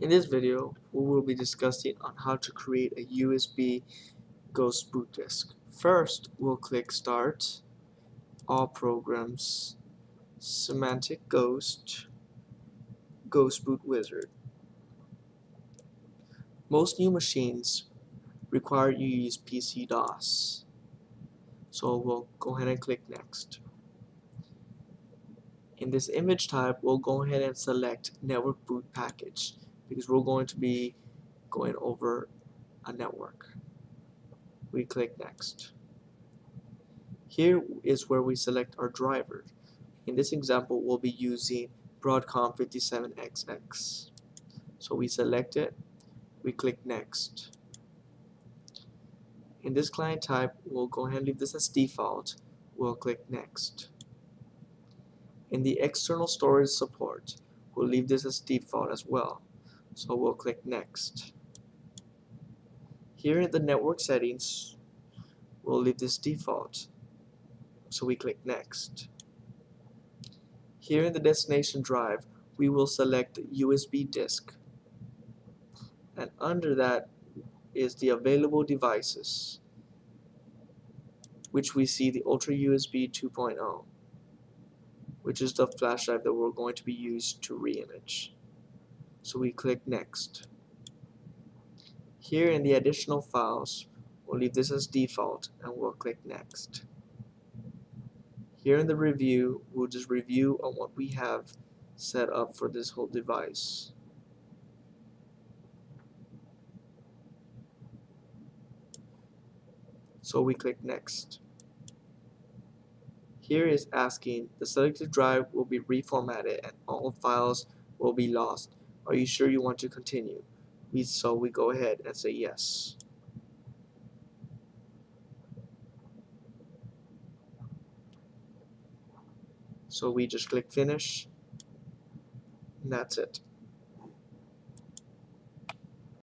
In this video, we will be discussing on how to create a USB Ghost boot disk. First, we'll click Start, All Programs, Symantec Ghost, Ghost Boot Wizard. Most new machines require you use PC-DOS. So we'll go ahead and click Next. In this image type, we'll go ahead and select Network Boot Package because we're going to be going over a network. We click Next. Here is where we select our driver. In this example, we'll be using Broadcom 57XX. So we select it, we click Next. In this client type, we'll go ahead and leave this as default. We'll click Next. In the external storage support, we'll leave this as default as well. So we'll click Next. Here in the network settings, we'll leave this default. So we click Next. Here in the destination drive, we will select USB disk. And under that is the available devices, which we see the Ultra USB 2.0, which is the flash drive that we're going to be used to reimage. So we click Next. Here in the additional files, we'll leave this as default and we'll click Next. Here in the review, we'll just review on what we have set up for this whole device. So we click Next. Here is asking the selected drive will be reformatted and all files will be lost. Are you sure you want to continue? We, so we go ahead and say yes. So we just click finish and that's it.